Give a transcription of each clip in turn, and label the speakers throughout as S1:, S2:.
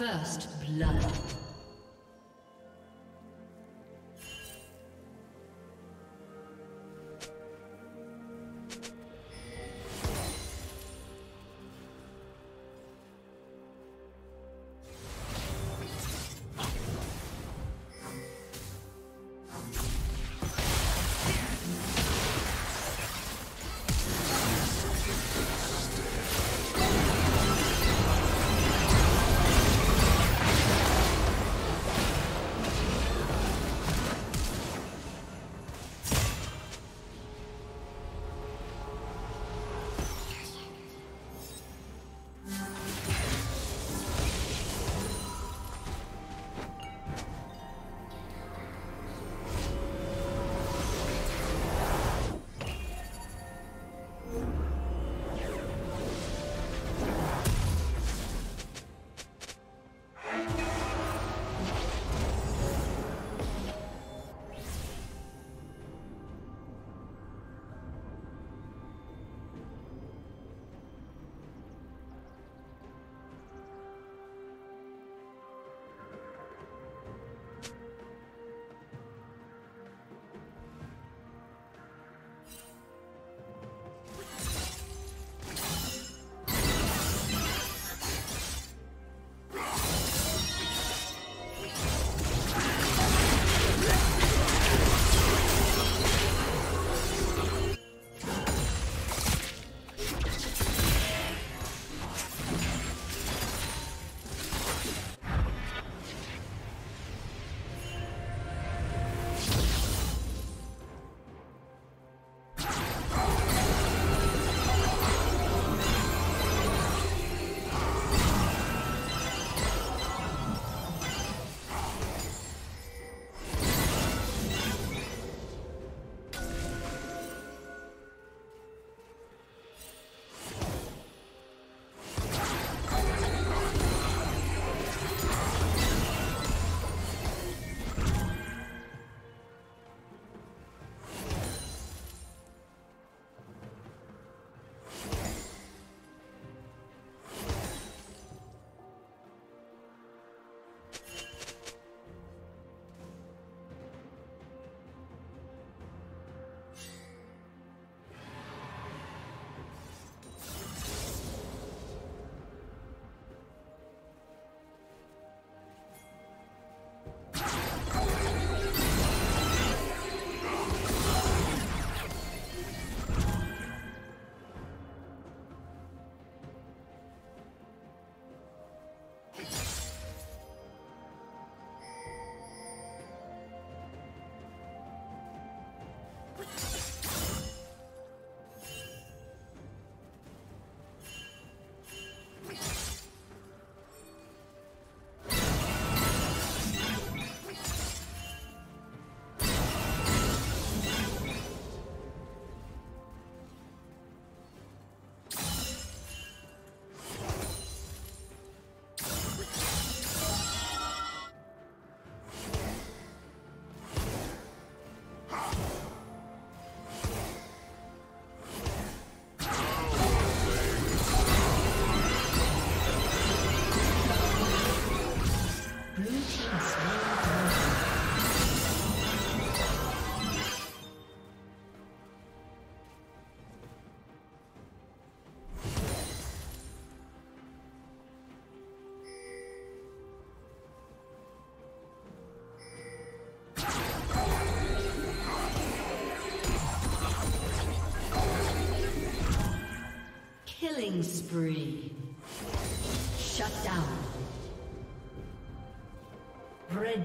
S1: First blood.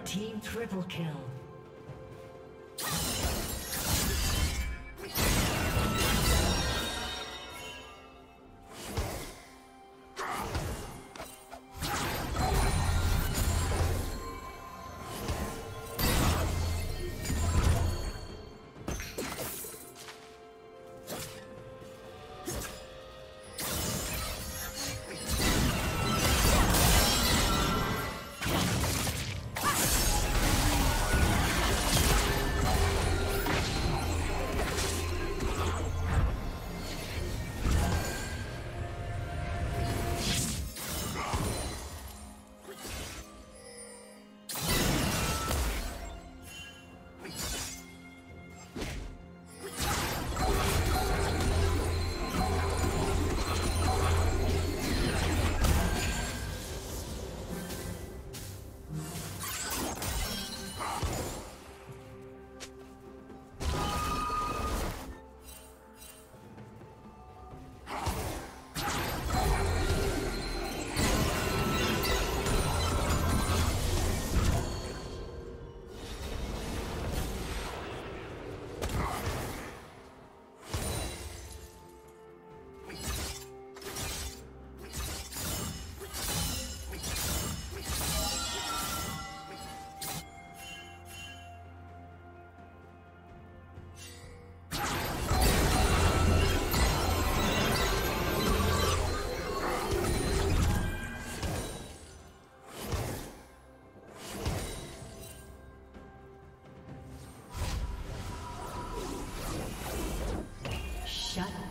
S1: Team triple kill.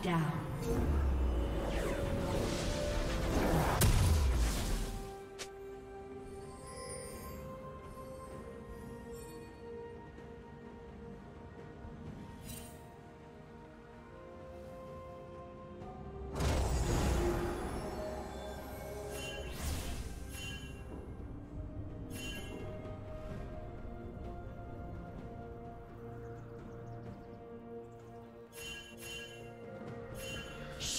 S1: Down.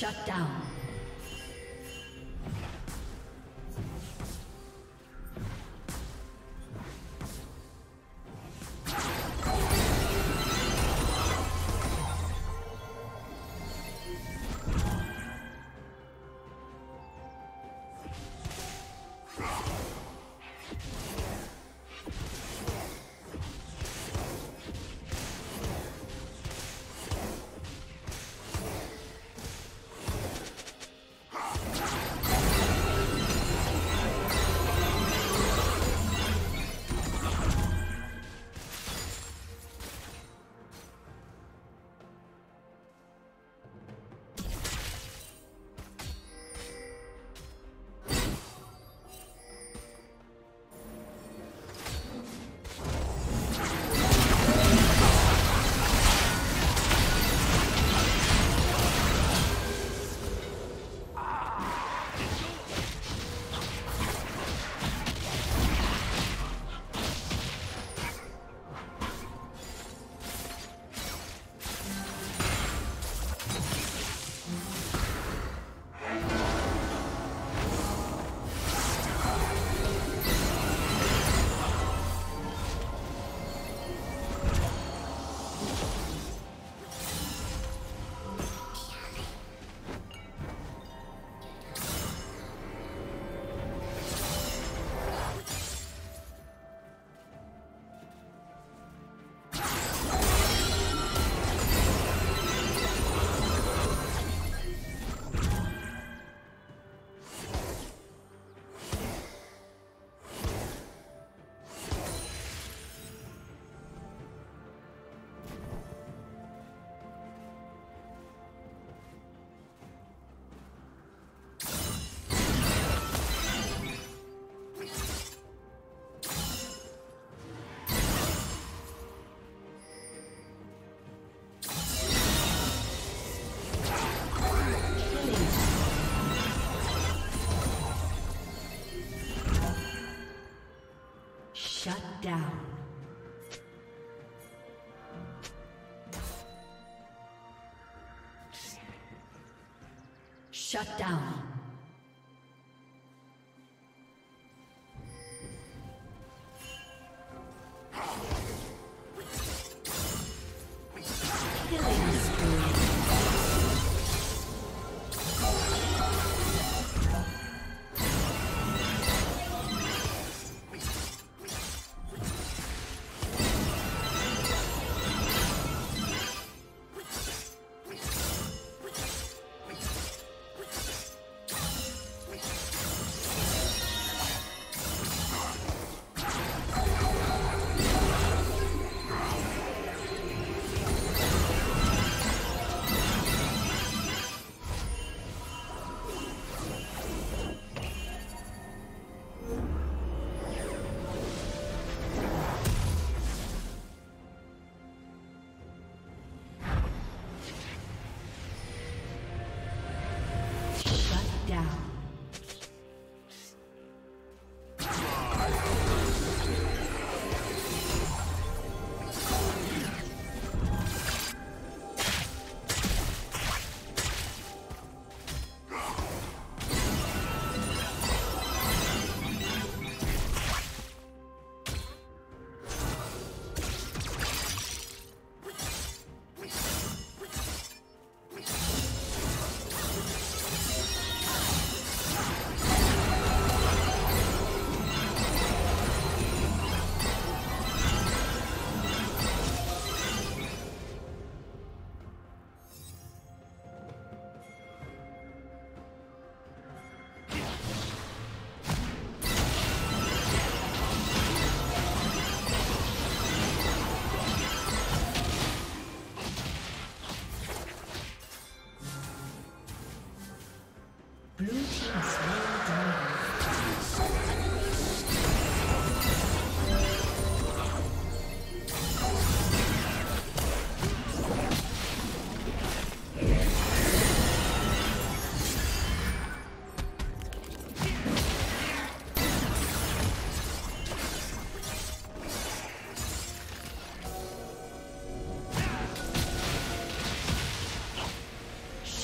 S1: Shut down. Down. Shut down.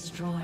S1: destroyed.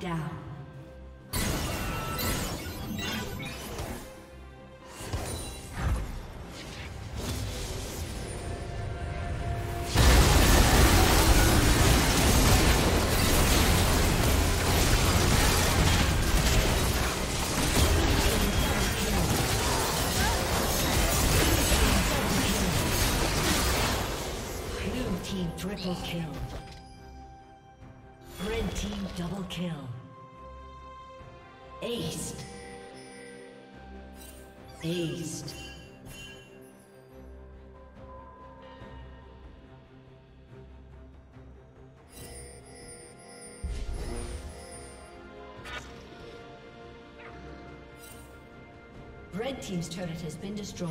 S1: Down. Triple kill. Double kill. Aced. Aced. Red team's turret has been destroyed.